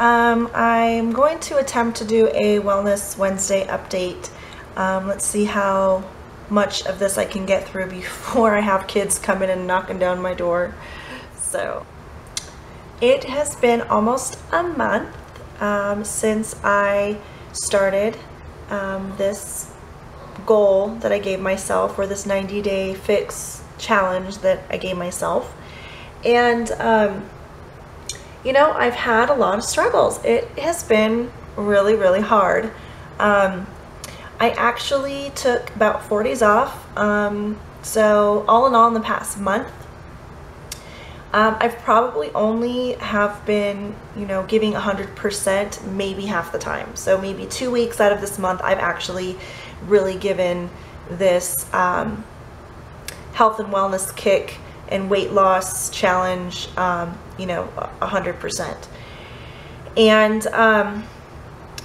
Um, I'm going to attempt to do a Wellness Wednesday update. Um, let's see how much of this I can get through before I have kids coming and knocking down my door. So, it has been almost a month um, since I started um, this goal that I gave myself, or this 90 day fix challenge that I gave myself. And, um, you know, I've had a lot of struggles. It has been really, really hard. Um, I actually took about four days off. Um, so all in all, in the past month, um, I've probably only have been, you know, giving 100% maybe half the time. So maybe two weeks out of this month, I've actually really given this um, health and wellness kick and weight loss challenge, um, you know, 100%. And um,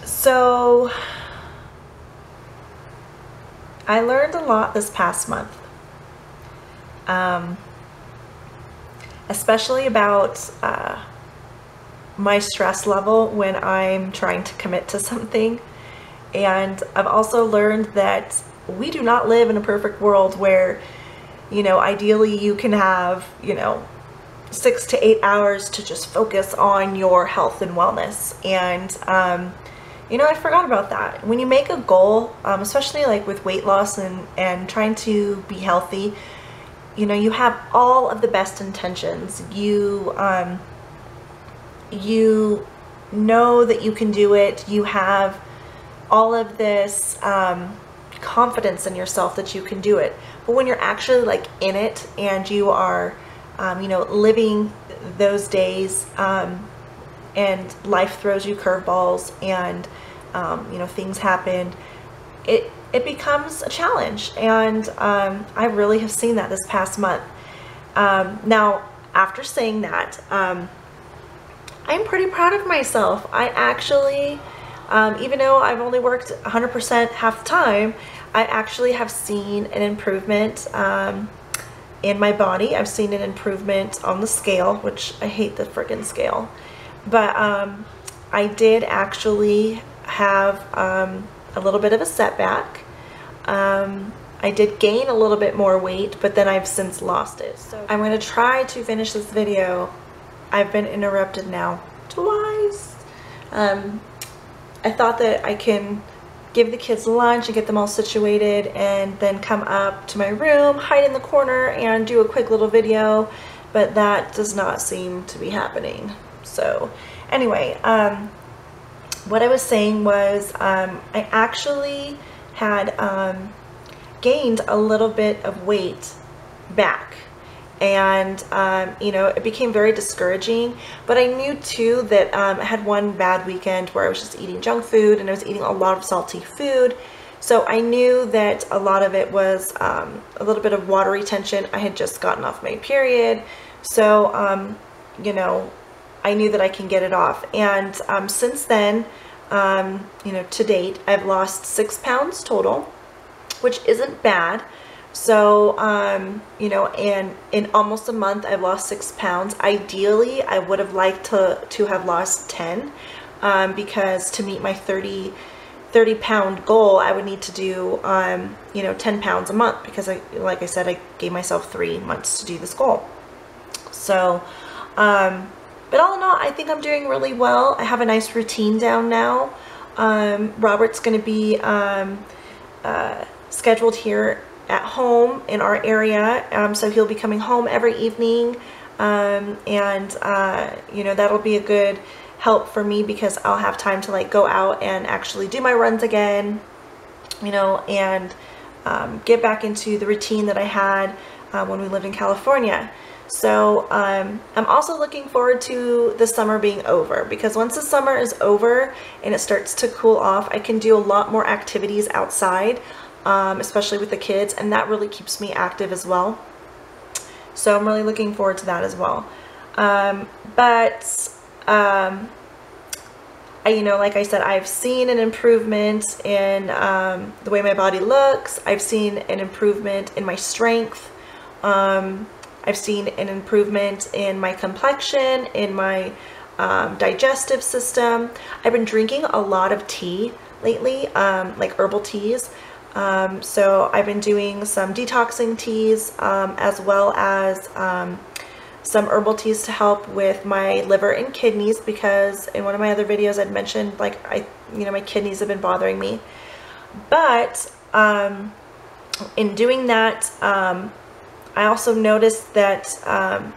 so I learned a lot this past month. Um, especially about uh, my stress level when I'm trying to commit to something. And I've also learned that we do not live in a perfect world where, you know, ideally you can have, you know, six to eight hours to just focus on your health and wellness. And, um, you know, I forgot about that. When you make a goal, um, especially like with weight loss and, and trying to be healthy, you know you have all of the best intentions you um, you know that you can do it you have all of this um, confidence in yourself that you can do it but when you're actually like in it and you are um, you know living those days um, and life throws you curveballs and um, you know things happen it it becomes a challenge. And um, I really have seen that this past month. Um, now, after saying that, um, I'm pretty proud of myself. I actually, um, even though I've only worked 100% half the time, I actually have seen an improvement um, in my body. I've seen an improvement on the scale, which I hate the friggin' scale. But um, I did actually have a little bit of a setback. Um, I did gain a little bit more weight, but then I've since lost it. So I'm going to try to finish this video. I've been interrupted now twice. Um, I thought that I can give the kids lunch and get them all situated and then come up to my room, hide in the corner and do a quick little video, but that does not seem to be happening. So anyway, um, what I was saying was um, I actually had um, gained a little bit of weight back and um, you know it became very discouraging. But I knew too that um, I had one bad weekend where I was just eating junk food and I was eating a lot of salty food. So I knew that a lot of it was um, a little bit of water retention I had just gotten off my period. So um, you know I knew that I can get it off. And um, since then um, you know, to date, I've lost six pounds total, which isn't bad. So, um, you know, and in almost a month, I've lost six pounds. Ideally, I would have liked to, to have lost 10 um, because to meet my 30, 30 pound goal, I would need to do, um, you know, 10 pounds a month because I, like I said, I gave myself three months to do this goal. So, um, but all in all, I think I'm doing really well. I have a nice routine down now. Um, Robert's going to be um, uh, scheduled here at home in our area. Um, so he'll be coming home every evening. Um, and, uh, you know, that'll be a good help for me because I'll have time to like go out and actually do my runs again, you know, and um, get back into the routine that I had uh, when we lived in California. So um, I'm also looking forward to the summer being over because once the summer is over and it starts to cool off, I can do a lot more activities outside, um, especially with the kids, and that really keeps me active as well. So I'm really looking forward to that as well. Um, but, um, I, you know, like I said, I've seen an improvement in um, the way my body looks. I've seen an improvement in my strength. Um, I've seen an improvement in my complexion, in my um, digestive system. I've been drinking a lot of tea lately, um, like herbal teas. Um, so I've been doing some detoxing teas um, as well as um, some herbal teas to help with my liver and kidneys because in one of my other videos I'd mentioned like I, you know, my kidneys have been bothering me. But um, in doing that, um, I also noticed that um,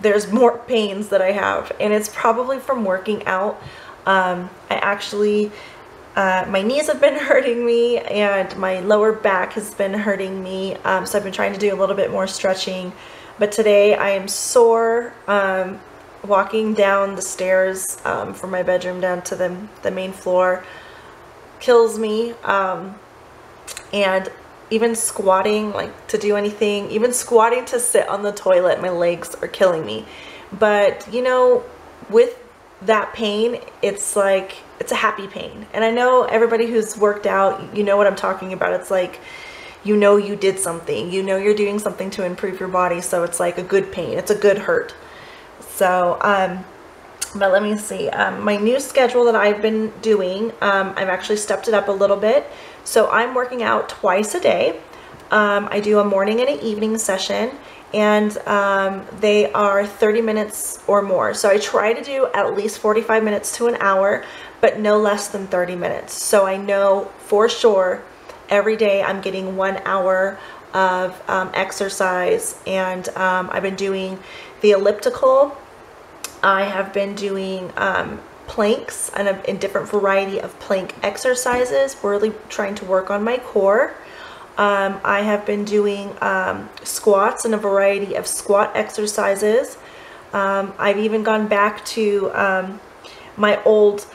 there's more pains that I have and it's probably from working out. Um, I actually uh, my knees have been hurting me and my lower back has been hurting me. Um, so I've been trying to do a little bit more stretching. But today I am sore um, walking down the stairs um, from my bedroom down to the, the main floor. Kills me. Um, and even squatting, like to do anything, even squatting to sit on the toilet, my legs are killing me. But, you know, with that pain, it's like, it's a happy pain. And I know everybody who's worked out, you know what I'm talking about. It's like, you know you did something. You know you're doing something to improve your body. So it's like a good pain. It's a good hurt. So, um, but let me see. Um, my new schedule that I've been doing, um, I've actually stepped it up a little bit. So I'm working out twice a day. Um, I do a morning and an evening session and um, they are 30 minutes or more. So I try to do at least 45 minutes to an hour, but no less than 30 minutes. So I know for sure every day I'm getting one hour of um, exercise and um, I've been doing the elliptical. I have been doing um, planks and a, different variety of plank exercises, really trying to work on my core. Um, I have been doing um, squats and a variety of squat exercises. Um, I've even gone back to um, my old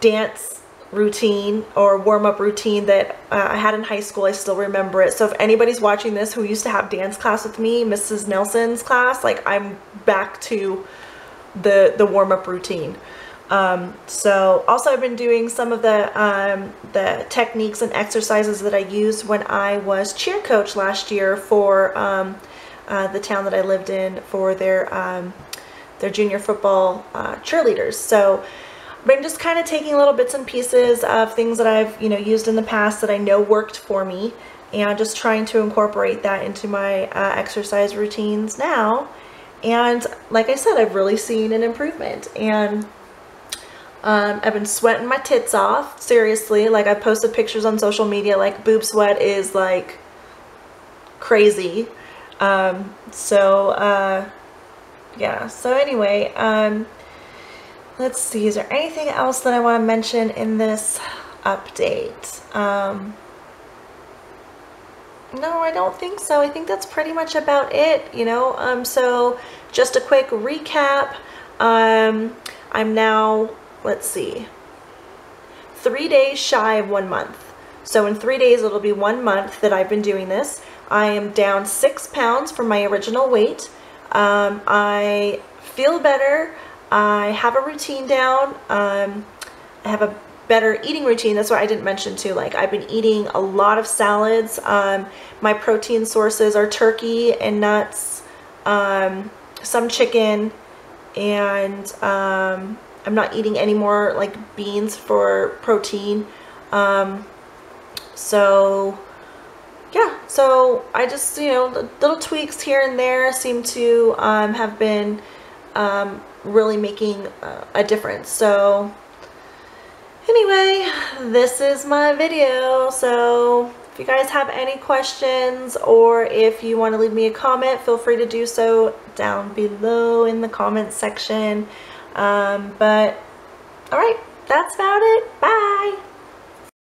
dance routine or warm-up routine that uh, I had in high school. I still remember it. So if anybody's watching this who used to have dance class with me, Mrs. Nelson's class, like I'm back to the, the warm-up routine. Um, so also I've been doing some of the, um, the techniques and exercises that I used when I was cheer coach last year for um, uh, the town that I lived in for their, um, their junior football uh, cheerleaders. So I've been just kind of taking little bits and pieces of things that I've, you know, used in the past that I know worked for me and just trying to incorporate that into my uh, exercise routines now. And like I said, I've really seen an improvement and um, I've been sweating my tits off, seriously. Like I posted pictures on social media, like boob sweat is like crazy. Um, so, uh, yeah. So anyway, um, let's see. Is there anything else that I want to mention in this update? Um, no, I don't think so. I think that's pretty much about it, you know. Um, so just a quick recap. Um, I'm now let's see, three days shy of one month. So in three days, it'll be one month that I've been doing this. I am down six pounds from my original weight. Um, I feel better. I have a routine down. Um, I have a better eating routine. That's what I didn't mention too. Like I've been eating a lot of salads. Um, my protein sources are turkey and nuts, um, some chicken, and um, I'm not eating any more like beans for protein. Um, so yeah, so I just, you know, little tweaks here and there seem to um, have been um, really making uh, a difference. So anyway, this is my video. So if you guys have any questions or if you want to leave me a comment, feel free to do so down below in the comment section. Um, but all right, that's about it. Bye.